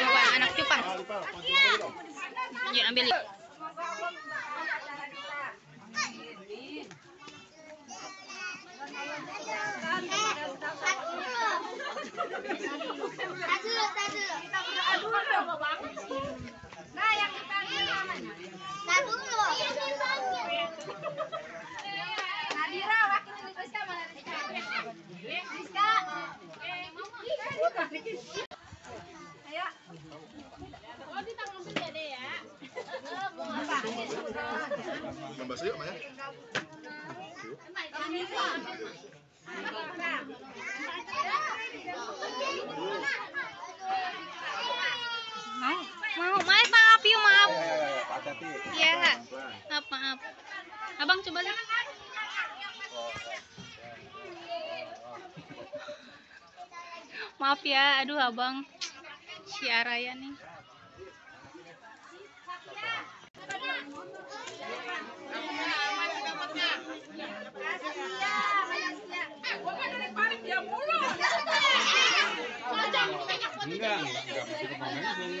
Coba anak cupang. Yuk ambil yuk. Membahas yuk, Maya. Mau, mau, maaf, maaf, yuk maaf. Iya, maaf, maaf. Abang coba lihat. Maaf ya, aduh abang. Siaraya nih. Enggak, enggak masuk ke pemain sih.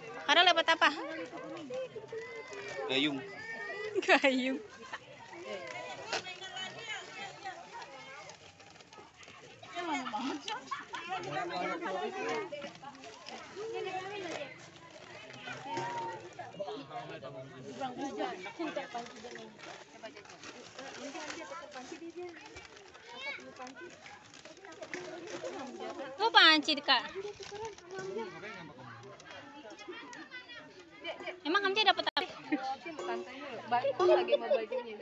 Kado dapat apa? Gayung. Gayung. Oh, panci kak. Hamdi dapat apa? lagi mau bajunya.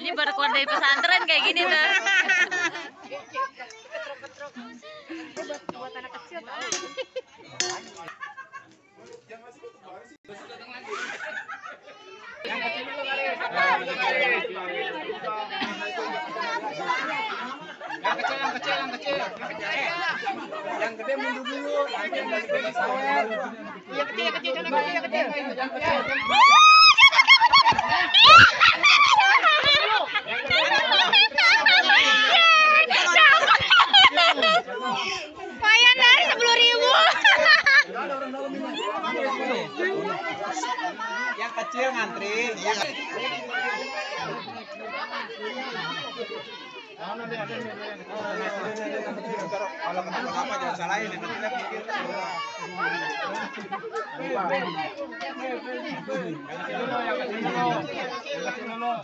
Ini baru keluar dari pesantren kayak gini tuh. kecil, yang kecil, yang kecil. Yang gede mundur dulu. Yang gede di sawer. Yang kecil, yang kecil, yang kecil, yang kecil. Yang kecil. Lumayan dari sepuluh ribu. Yang kecil ngantri. Yang kalau kenapa jangan salahin.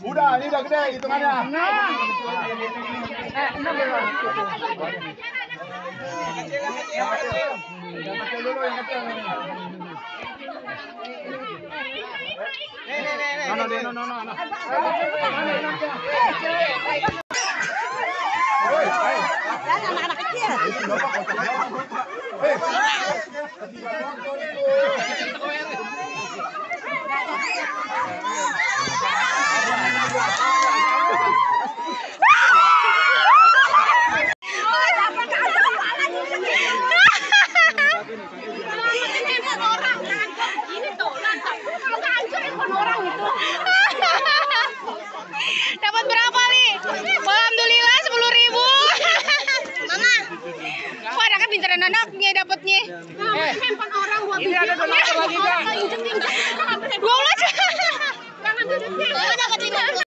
Udah, ini udah gede hitungannya. Yang kecil, yang kecil, yang kecil. Yang kecil dulu, yang kecil. Nih, nih, nih, nih. No, no, no, no, no. Dapat Anaknya pinteran anaknya dapatnya. Handphone orang buat Ini ada donatur lagi, Kak. Dua belas. Jangan duduknya.